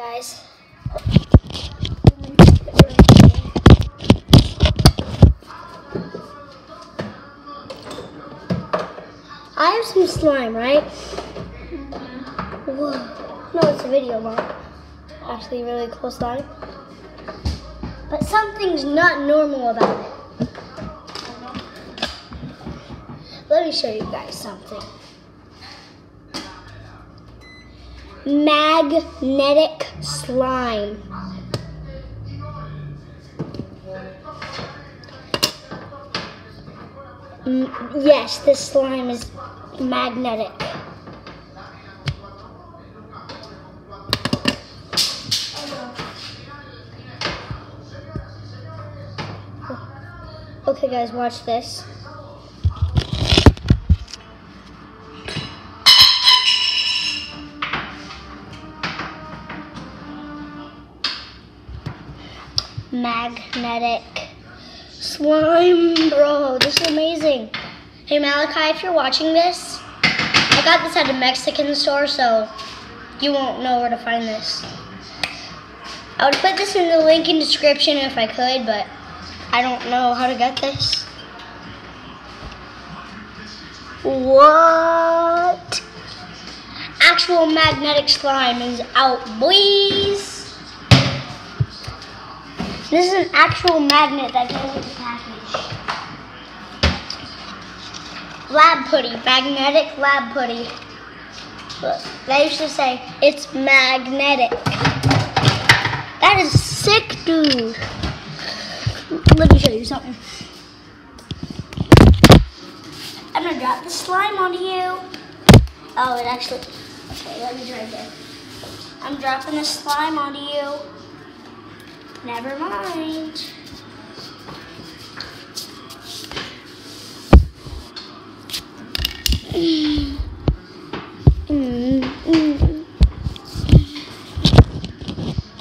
guys. I have some slime, right? Whoa. No, it's a video, Mom. Actually, really cool slime. But something's not normal about it. Let me show you guys something. Magnetic slime. Mm, yes, this slime is magnetic. Okay, guys, watch this. Magnetic slime, bro. This is amazing. Hey, Malachi, if you're watching this, I got this at a Mexican store, so you won't know where to find this. I would put this in the link in description if I could, but I don't know how to get this. What? Actual magnetic slime is out, boys. This is an actual magnet that goes with the package. Lab putty, magnetic lab putty. They used to say it's magnetic. That is sick, dude. Let me show you something. I'm gonna drop the slime onto you. Oh, it actually. Okay, let me try again. I'm dropping the slime onto you. Never mind.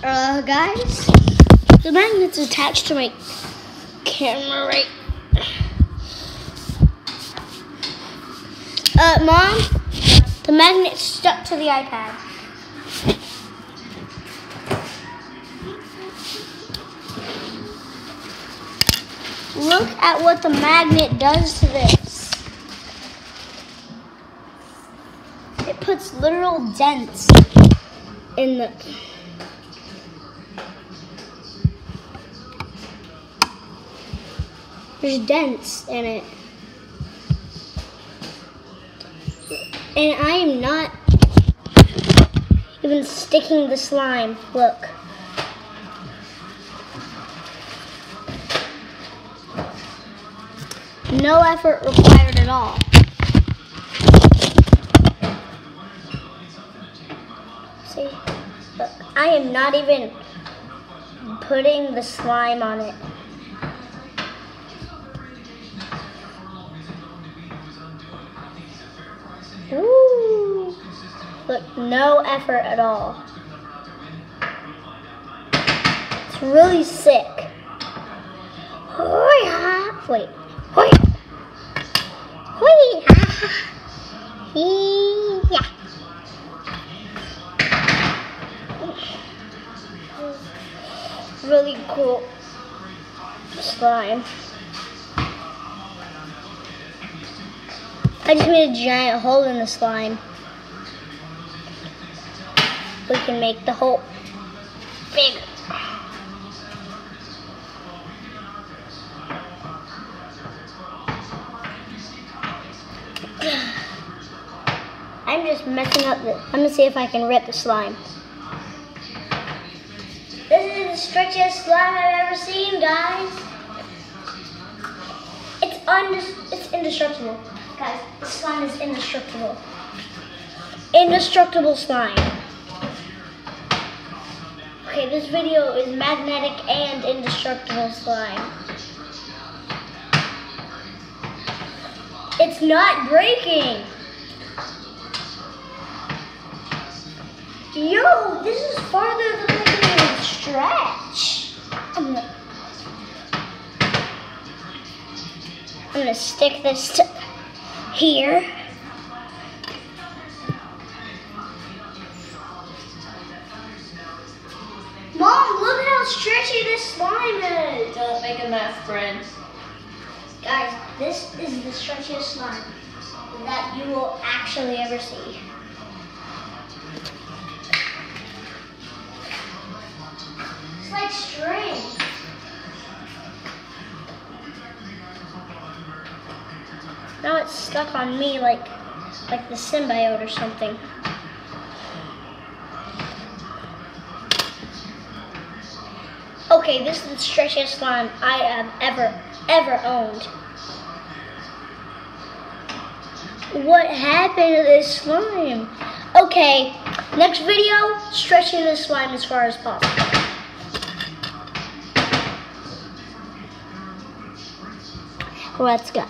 Uh, guys, the magnet's attached to my camera right. Uh, mom, the magnet's stuck to the iPad. Look at what the magnet does to this. It puts literal dents in the. There's dents in it. And I am not even sticking the slime. Look. No effort required at all. See? Look, I am not even putting the slime on it. Ooh. Look, no effort at all. It's really sick. Wait. Hoi. Hoi. Yeah. Really cool slime. I just made a giant hole in the slime. We can make the hole bigger. I'm just messing up the, I'm gonna see if I can rip the slime. This is the stretchiest slime I've ever seen, guys. It's it's indestructible. Guys, the slime is indestructible. Indestructible slime. Okay, this video is magnetic and indestructible slime. It's not breaking. Yo, this is farther than I can even stretch. I'm gonna, I'm gonna stick this to here. Mom, look how stretchy this slime is. Don't make a mess, Bryn. Guys, this is the stretchiest slime that you will actually ever see. It's like string. Now it's stuck on me like like the symbiote or something. Okay, this is the stretchiest slime I have ever, ever owned. What happened to this slime? Okay, next video, stretching this slime as far as possible. Let's go.